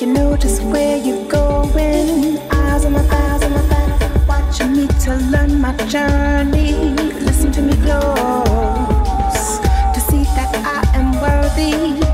You know just where you're going. Eyes on my thighs, on my back, watching me to learn my journey. Listen to me close to see that I am worthy.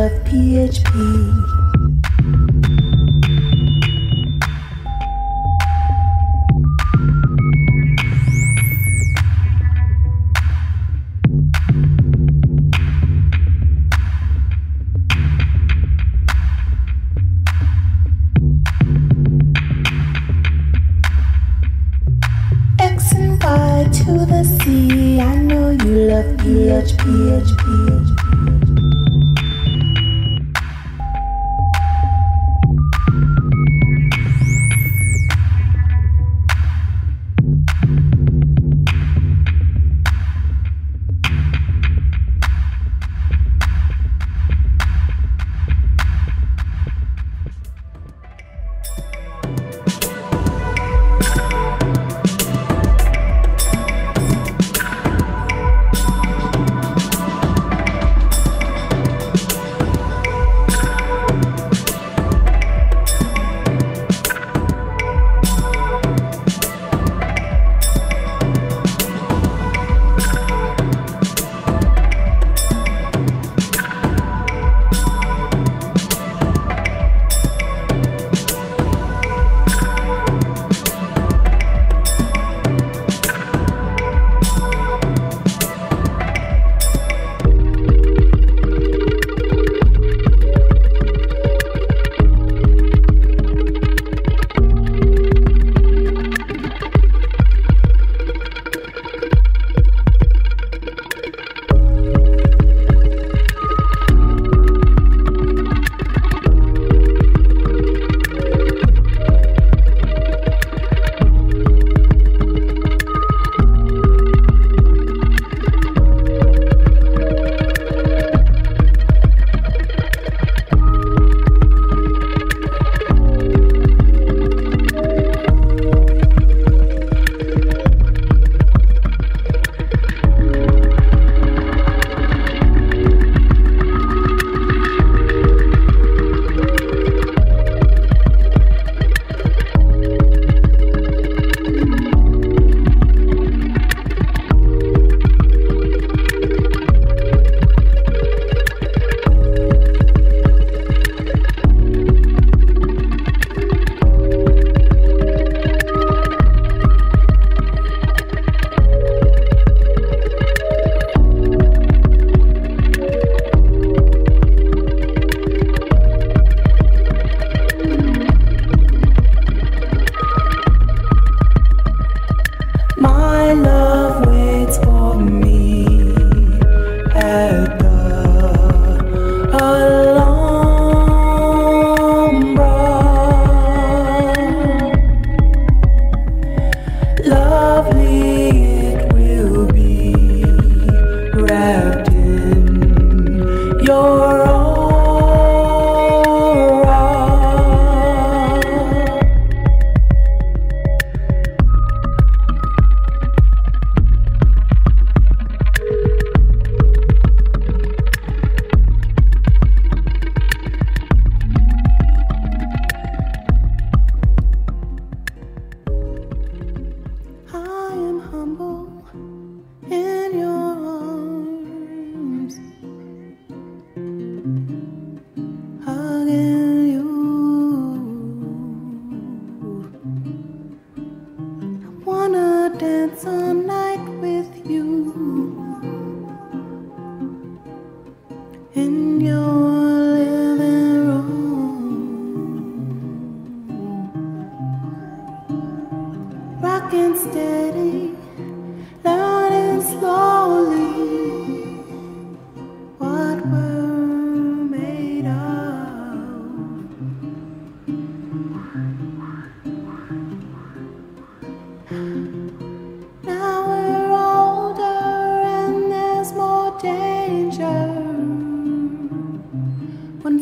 of PHP.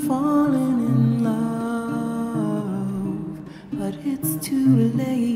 Falling in love, but it's too late.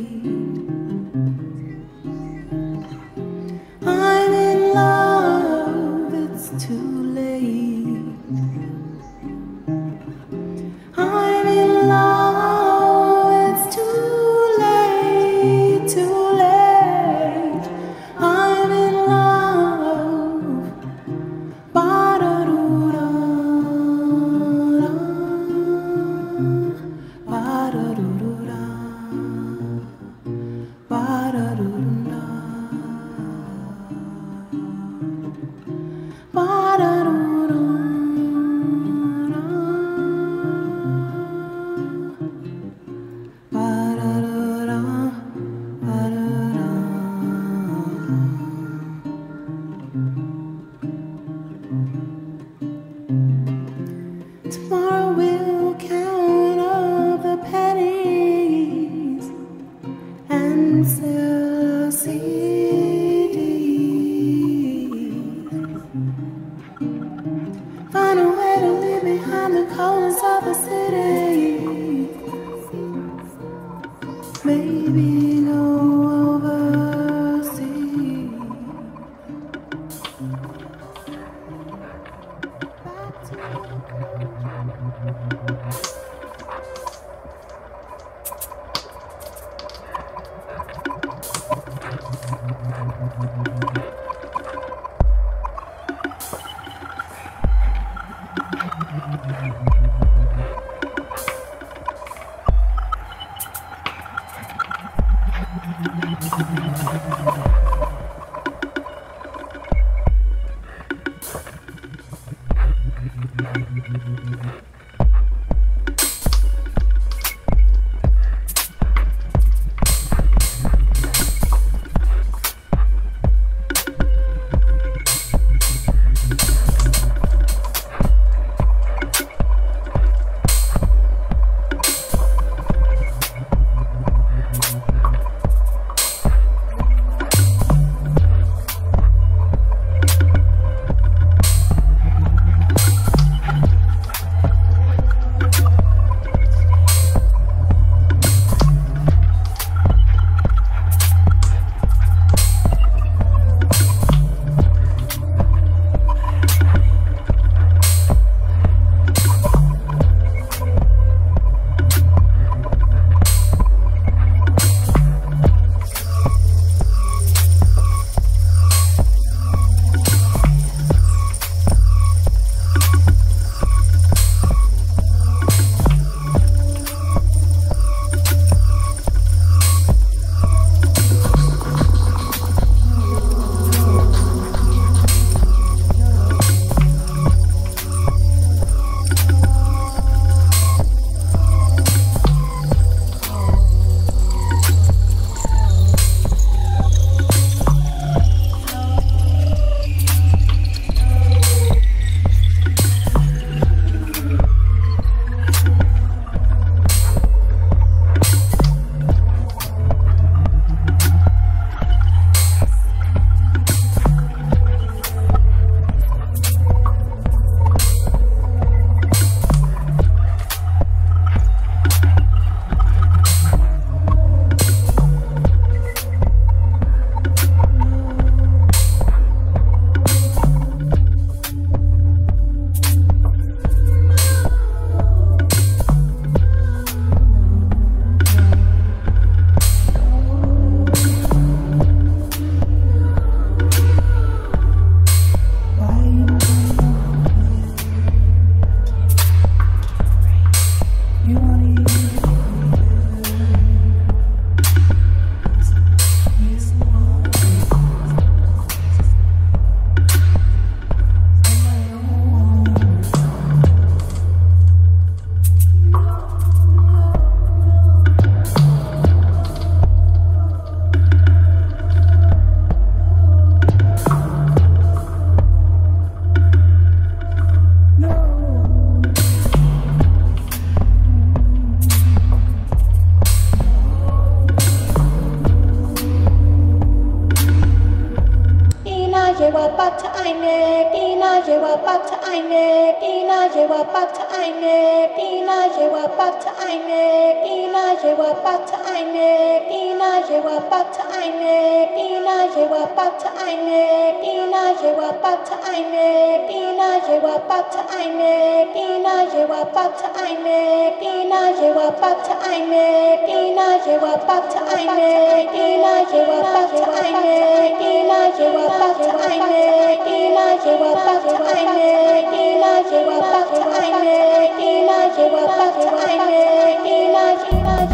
yewa bata aime pina yewa bata aime pina yewa bata aime pina yewa bata aime pina yewa bata aime pina yewa bata aime pina yewa bata aime pina yewa bata aime pina